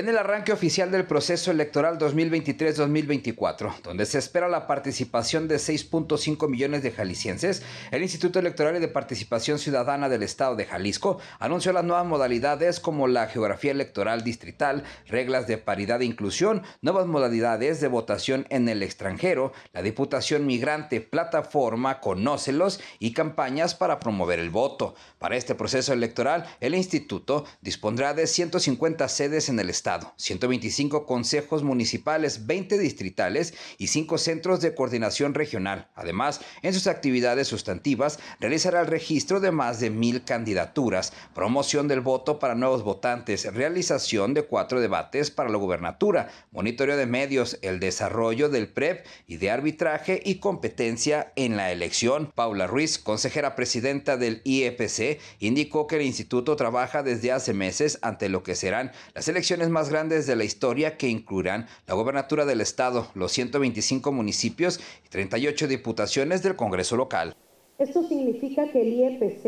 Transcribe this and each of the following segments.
En el arranque oficial del proceso electoral 2023-2024, donde se espera la participación de 6.5 millones de jaliscienses, el Instituto Electoral y de Participación Ciudadana del Estado de Jalisco anunció las nuevas modalidades como la geografía electoral distrital, reglas de paridad e inclusión, nuevas modalidades de votación en el extranjero, la Diputación Migrante, plataforma Conócelos y campañas para promover el voto. Para este proceso electoral, el instituto dispondrá de 150 sedes en el Estado Estado, 125 consejos municipales, 20 distritales y 5 centros de coordinación regional. Además, en sus actividades sustantivas, realizará el registro de más de mil candidaturas, promoción del voto para nuevos votantes, realización de cuatro debates para la gubernatura, monitoreo de medios, el desarrollo del PREP y de arbitraje y competencia en la elección. Paula Ruiz, consejera presidenta del IEPC, indicó que el instituto trabaja desde hace meses ante lo que serán las elecciones más grandes de la historia que incluirán la gobernatura del estado, los 125 municipios y 38 diputaciones del Congreso local. Esto significa que el IEPC,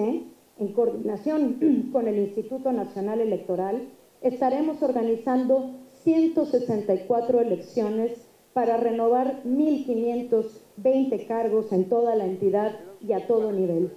en coordinación con el Instituto Nacional Electoral, estaremos organizando 164 elecciones para renovar 1.520 cargos en toda la entidad y a todo nivel.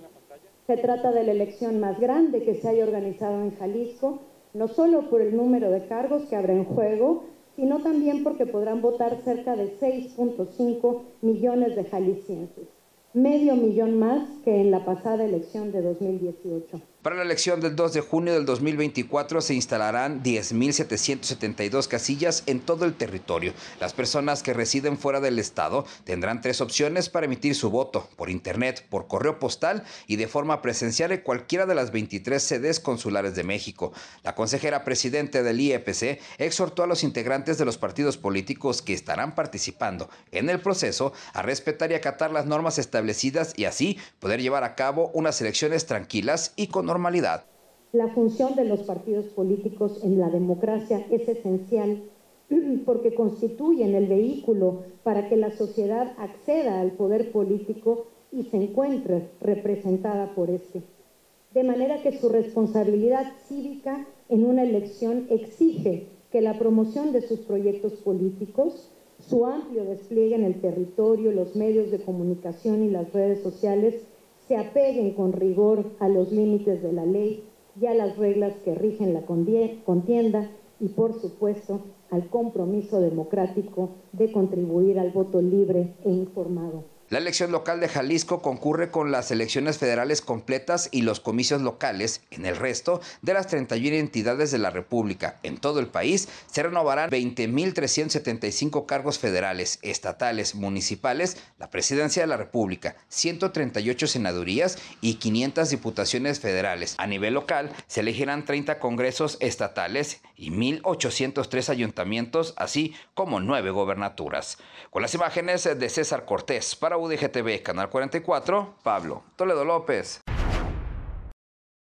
Se trata de la elección más grande que se haya organizado en Jalisco no solo por el número de cargos que habrá en juego, sino también porque podrán votar cerca de 6.5 millones de jaliscienses, medio millón más que en la pasada elección de 2018. Para la elección del 2 de junio del 2024 se instalarán 10.772 casillas en todo el territorio. Las personas que residen fuera del estado tendrán tres opciones para emitir su voto, por internet, por correo postal y de forma presencial en cualquiera de las 23 sedes consulares de México. La consejera presidente del IEPC exhortó a los integrantes de los partidos políticos que estarán participando en el proceso a respetar y acatar las normas establecidas y así poder llevar a cabo unas elecciones tranquilas y con la función de los partidos políticos en la democracia es esencial porque constituyen el vehículo para que la sociedad acceda al poder político y se encuentre representada por este. De manera que su responsabilidad cívica en una elección exige que la promoción de sus proyectos políticos, su amplio despliegue en el territorio, los medios de comunicación y las redes sociales se apeguen con rigor a los límites de la ley y a las reglas que rigen la contienda y, por supuesto, al compromiso democrático de contribuir al voto libre e informado. La elección local de Jalisco concurre con las elecciones federales completas y los comicios locales en el resto de las 31 entidades de la República. En todo el país se renovarán 20.375 cargos federales, estatales, municipales, la presidencia de la República, 138 senadurías y 500 diputaciones federales. A nivel local se elegirán 30 congresos estatales y 1.803 ayuntamientos, así como 9 gobernaturas. Con las imágenes de César Cortés para UDGTV, Canal 44, Pablo Toledo López.